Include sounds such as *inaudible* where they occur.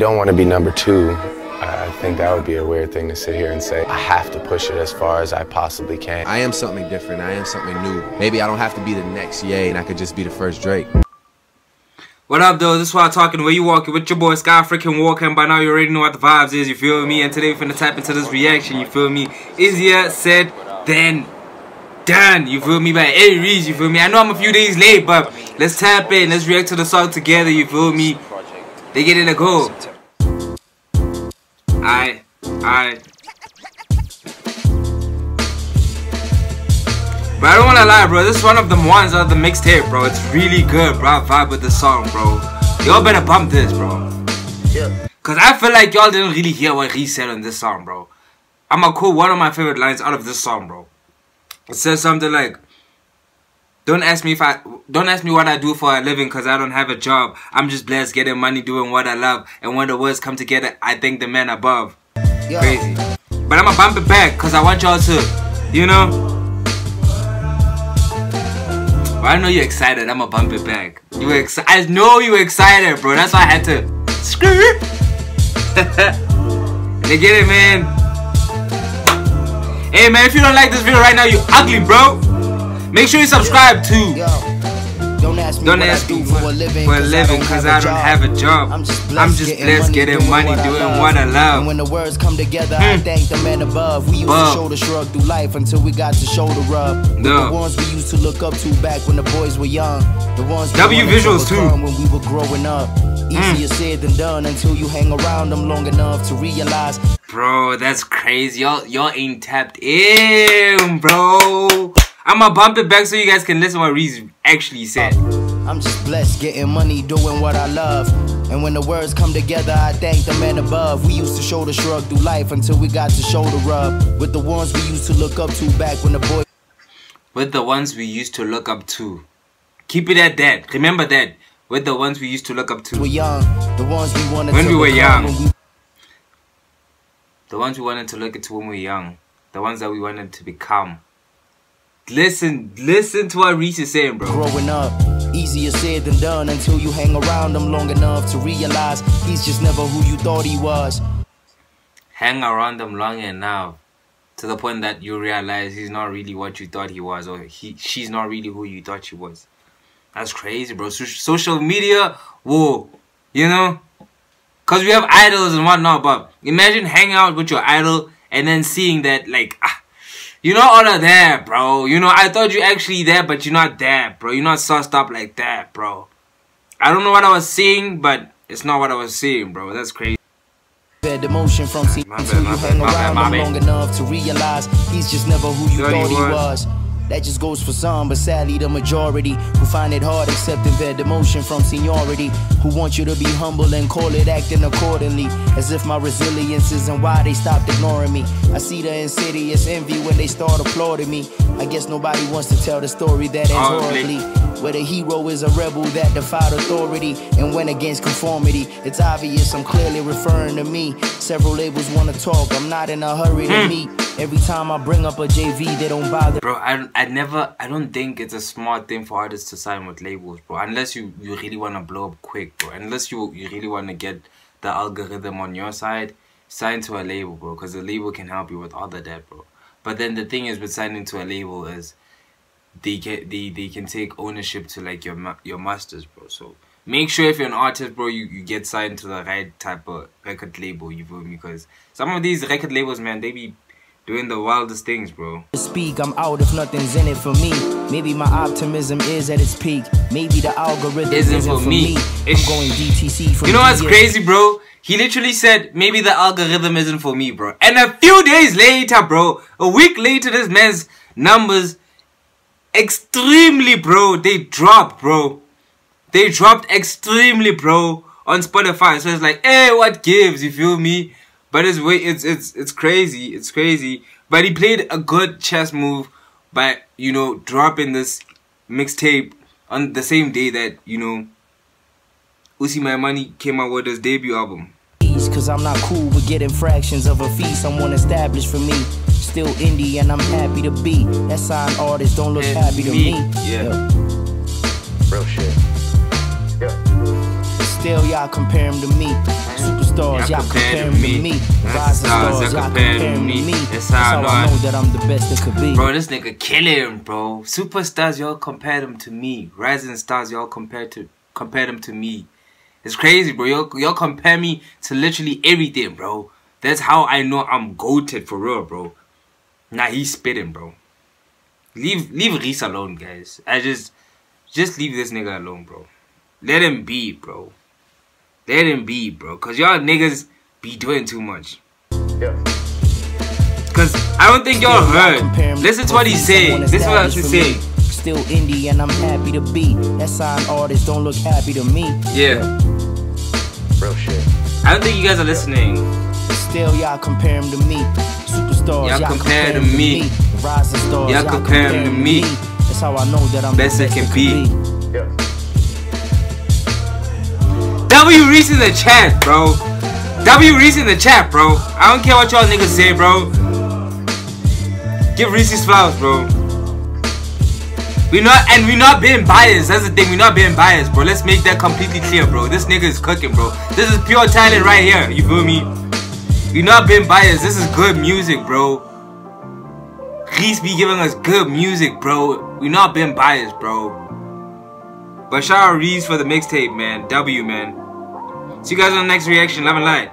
don't want to be number two. I think that would be a weird thing to sit here and say. I have to push it as far as I possibly can. I am something different. I am something new. Maybe I don't have to be the next Ye and I could just be the first Drake. What up, though? This is why I'm talking. Where you walking with your boy Skaii freaking walking. By now, you already know what the vibes is. You feel me? And today, we're finna tap into this reaction. You feel me? Easier said than done. You feel me? By A-Reece. You feel me? I know I'm a few days late, but let's tap in. Let's react to the song together. You feel me? They get in a go. I, I. But I don't wanna lie, bro. This is one of the ones of the mixtape, bro. It's really good, bro. I vibe with the song, bro. Y'all better bump this, bro. Yeah. Cause I feel like y'all didn't really hear what he said on this song, bro. I'm gonna quote one of my favorite lines out of this song, bro. It says something like, "Don't ask me if I don't ask me what I do for a living, cause I don't have a job. I'm just blessed getting money, doing what I love, and when the words come together, I thank the man above." Yo. Crazy, but I'ma bump it back, cause I want y'all to, you know. But I know you're excited. I'ma bump it back. You were excited. I know you were excited, bro. That's why I had to screw it. *laughs* they get it, man. Hey, man, if you don't like this video right now, you ugly, bro. Make sure you subscribe too. Don't ask me Don't what ask I do me for a living, for a living, cause I don't have a job. I'm just blessed, I'm just blessed getting money, doing what I love. And when the words come together, I Hmm. thank the man above. We used Above. to shoulder shrug through life until we got to shoulder rub. No. The ones we used to look up to back when the boys were young. The ones we W visuals, too. when we were growing up. Easier said than done until you hang around them long enough to realize Bro, that's crazy. Y'all, y'all ain't tapped in, bro. I'ma bump it back so you guys can listen what Reece actually said. Uh, I'm just blessed getting money doing what I love. And when the words come together, I thank the man above. We used to shoulder shrug through life until we got to shoulder rub. With the ones we used to look up to back when the boys With the ones we used to look up to. Keep it at that. Remember that. With the ones we used to look up were to. young. The ones we wanted When to we were young. we The ones we wanted to look at when we were young. The ones that we wanted to become. Listen, listen to what Reece is saying, bro. growing up. Easier said than done until you hang around him long enough to realize he's just never who you thought he was. Hang around them long enough to the point that you realize he's not really what you thought he was, or he she's not really who you thought she was. That's crazy, bro. So- social media, whoa, you know, cause we have idols and whatnot. But imagine hanging out with your idol and then seeing that, like, ah, you're not all of that, bro. You know, I thought you actually there, but you're not there, bro. You're not sussed up like that, bro. I don't know what I was seeing, but it's not what I was seeing, bro. That's crazy. Fed emotion from seeing My bad, my you hang around my him bad. long enough to realize he's just never who you Thought he was. That just goes for some, but sadly the majority who find it hard accepting their demotion from seniority, who want you to be humble and call it acting accordingly, as if my resilience isn't why they stopped ignoring me. I see the insidious envy when they start applauding me. I guess nobody wants to tell the story that ends Horribly. Where the hero is a rebel that defied authority and went against conformity. It's obvious I'm clearly referring to me. Several labels wanna talk, I'm not in a hurry to hmm. meet. Every time I bring up a JV, they don't bother. Bro, I, I never, I don't think it's a smart thing for artists to sign with labels, bro. Unless you, you really want to blow up quick, bro. Unless you, you really want to get the algorithm on your side, sign to a label, bro. Because the label can help you with all of that, bro. But then the thing is with signing to a label is they can, they, they can take ownership to like your ma- your masters, bro. So make sure if you're an artist, bro, you, you get signed to the right type of record label, you feel me? Because some of these record labels, man, they be doing the wildest things, bro. speak, I'm out if nothing's in it for me. Maybe my optimism is at its peak. Maybe the algorithm Isn't isn't, for for me. me. It's- I'm going DTC from You know what's years. crazy, bro? He literally said, maybe the algorithm isn't for me, bro. And a few days later, bro, a week later, this man's numbers extremely, bro, they dropped, bro. They dropped extremely, bro, on Spotify. So it's like, hey, what gives? You feel me? But it's way, it's it's it's crazy. It's crazy. But he played a good chess move by you know dropping this mixtape on the same day that you know Usimamane came out with his debut album. Cause I'm not cool with getting fractions of a fee. Someone established for me. Still indie and I'm happy to be. That sign artist don't look happy to me, me. yeah. Real shit. Yeah. Still y'all compare him to me. Superstars, y'all compare him me. to me. That's Rising stars, y'all compare him to me. That's how I know I know that I'm the best that could be. Bro, this nigga killing him, bro. Superstars, y'all compare them to me. Rising stars, y'all compare to compare them to me. It's crazy, bro. Y'all, y'all compare me to literally everything, bro. That's how I know I'm goated for real, bro. Nah, he's spitting, bro. Leave leave Reece alone, guys. I just just leave this nigga alone, bro. Let him be, bro. Let him be, bro. Cause y'all niggas be doing too much. Cause I don't think y'all heard. Listen to what he's saying. This is what he's saying. Still indie and I'm happy to be. That sign artists don't look happy to me. Yeah. Bro shit. I don't think you guys are listening. Still y'all compare him to me. Superstars, Y'all compare compare to me. me. Rising stars, Y'all compare to me. That's how I know that I'm Best the it best can be. could be. W Reece in the chat, bro. W Reece in the chat, bro. I don't care what y'all niggas say, bro. Give Reece's flowers, bro. We not and we not being biased. That's the thing. We not being biased, bro. Let's make that completely clear, bro. This nigga is cooking, bro. This is pure talent right here. You feel me? We not being biased. This is good music, bro. Reece be giving us good music, bro. We not being biased, bro. But shout out Reece for the mixtape, man. W, man. See you guys on the next reaction. Love and light.